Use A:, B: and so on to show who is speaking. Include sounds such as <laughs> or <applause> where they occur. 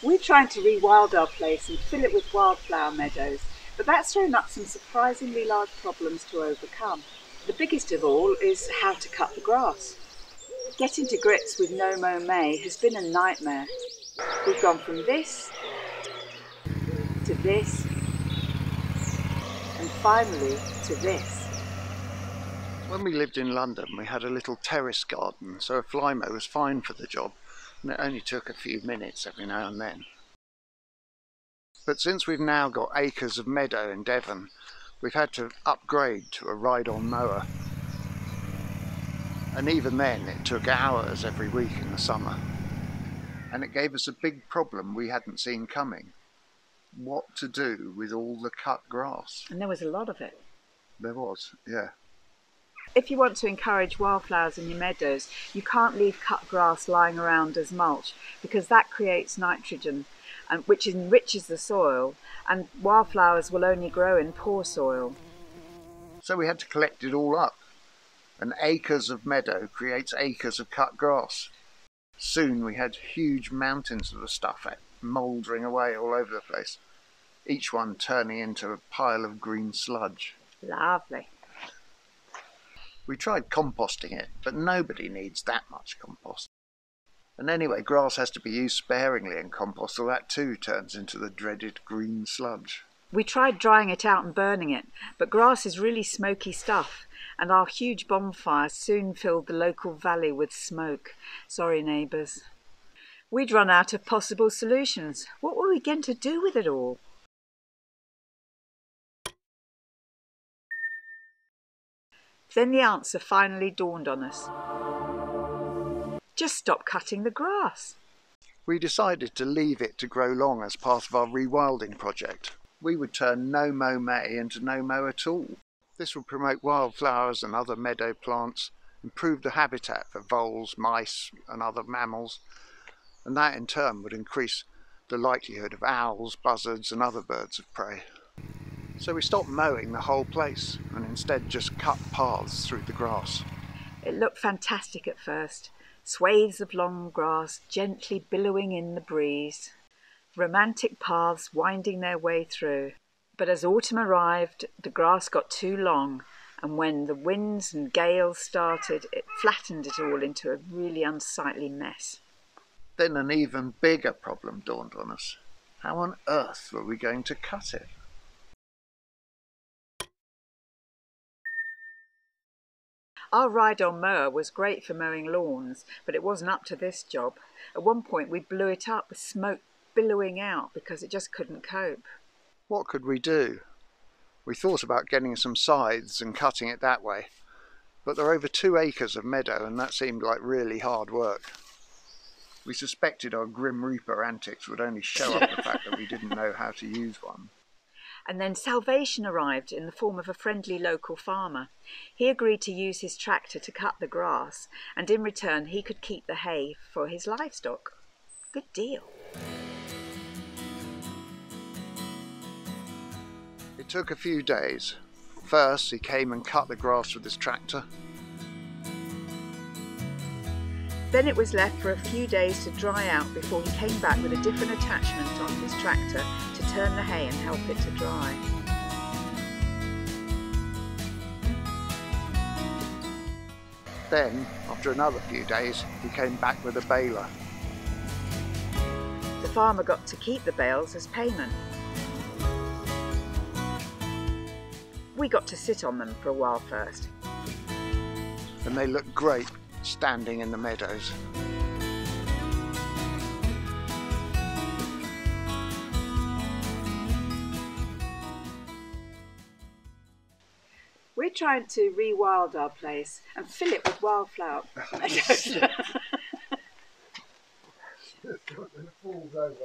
A: We're trying to rewild our place and fill it with wildflower meadows, but that's thrown up some surprisingly large problems to overcome. The biggest of all is how to cut the grass. Getting to grips with no mow May has been a nightmare. We've gone from this to this and finally to this.
B: When we lived in London, we had a little terrace garden, so a Flymo was fine for the job, and it only took a few minutes every now and then. But since we've now got acres of meadow in Devon, we've had to upgrade to a ride-on mower. And even then, it took hours every week in the summer. And it gave us a big problem we hadn't seen coming. What to do with all the cut grass?
A: And there was a lot of it.
B: There was, yeah.
A: If you want to encourage wildflowers in your meadows, you can't leave cut grass lying around as mulch because that creates nitrogen, and, which enriches the soil, and wildflowers will only grow in poor soil.
B: So we had to collect it all up. And acres of meadow creates acres of cut grass. Soon we had huge mountains of the stuff mouldering away all over the place, each one turning into a pile of green sludge.
A: Lovely.
B: We tried composting it, but nobody needs that much compost. And anyway, grass has to be used sparingly in compost, or that too turns into the dreaded green sludge.
A: We tried drying it out and burning it, but grass is really smoky stuff, and our huge bonfire soon filled the local valley with smoke. Sorry, neighbours. We'd run out of possible solutions. What were we going to do with it all? Then the answer finally dawned on us. Just stop cutting the grass.
B: We decided to leave it to grow long as part of our rewilding project. We would turn no mow May into no mow at all. This would promote wildflowers and other meadow plants, improve the habitat for voles, mice and other mammals, and that in turn would increase the likelihood of owls, buzzards and other birds of prey. So we stopped mowing the whole place and instead just cut paths through the grass.
A: It looked fantastic at first. Swathes of long grass gently billowing in the breeze. Romantic paths winding their way through. But as autumn arrived, the grass got too long, and when the winds and gales started, it flattened it all into a really unsightly mess.
B: Then an even bigger problem dawned on us. How on earth were we going to cut it?
A: Our ride-on mower was great for mowing lawns, but it wasn't up to this job. At one point we blew it up with smoke billowing out because it just couldn't cope.
B: What could we do? We thought about getting some scythes and cutting it that way, but there are over two acres of meadow and that seemed like really hard work. We suspected our Grim Reaper antics would only show up the <laughs> fact that we didn't know how to use one.
A: And then salvation arrived in the form of a friendly local farmer. He agreed to use his tractor to cut the grass, and in return he could keep the hay for his livestock. Good deal.
B: It took a few days. First, he came and cut the grass with his tractor.
A: Then it was left for a few days to dry out before he came back with a different attachment on his tractor to turn the hay and help it to dry.
B: Then, after another few days, he came back with a baler.
A: The farmer got to keep the bales as payment. We got to sit on them for a while first.
B: And they looked great standing in the meadows.
A: We're trying to rewild our place and fill it with wildflower. <laughs> <laughs>